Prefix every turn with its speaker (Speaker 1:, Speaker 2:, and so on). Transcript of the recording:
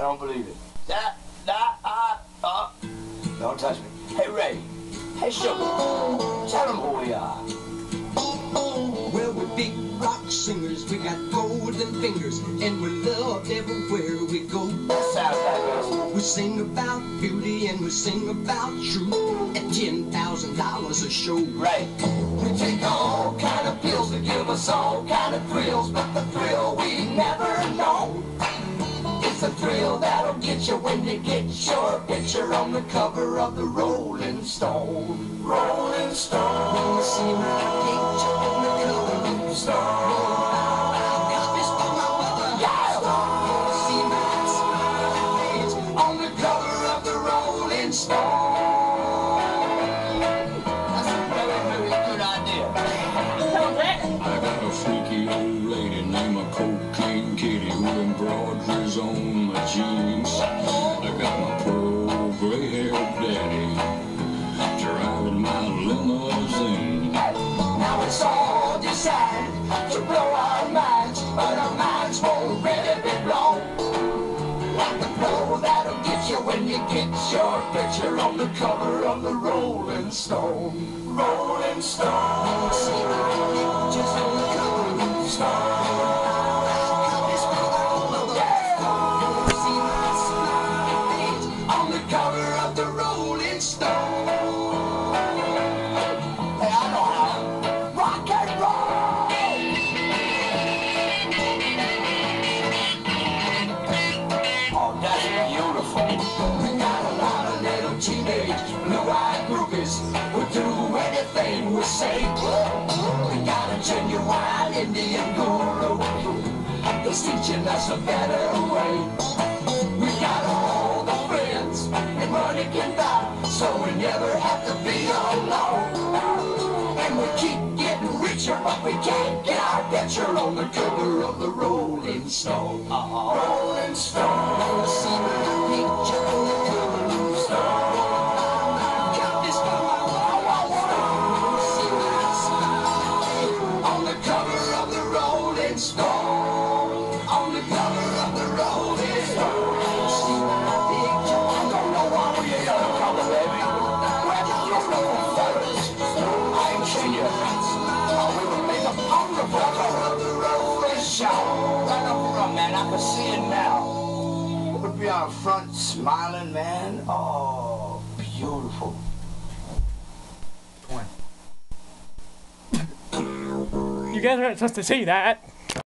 Speaker 1: I don't believe it. That, that, uh, uh. Don't touch me. Hey, Ray. Hey, Sugar. Tell them who we are.
Speaker 2: Well, we're big rock singers. We got golden fingers, and we're loved everywhere we go.
Speaker 1: That sounds fabulous.
Speaker 2: We sing about beauty and we sing about truth at ten thousand dollars a show.
Speaker 1: Right.
Speaker 2: We take all kind of pills to give us all kind of thrills, but the thrill we never get when you get your picture on the cover of the Rolling Stone. Rolling Stone. When you see my picture on the cover of the Stone.
Speaker 3: Freaky old lady named Cocaine Katy who embroideries on my jeans.
Speaker 2: Now it's all designed to blow our minds, but our minds won't really be blown. Like the blow that'll get you when you get your picture on the cover of the Rolling Stone. Rolling Stone. On the cover of the Stone. Who do anything we say. We got a genuine Indian guru that's teaching us a better way. We got all the friends that money can buy, so we never have to be alone. And we keep getting richer, but we can't get our picture on the cover of the Rolling Stone. Rolling Stone. I
Speaker 1: can see it now. Be out front, smiling, man. Oh, beautiful.
Speaker 4: You guys aren't supposed to see that.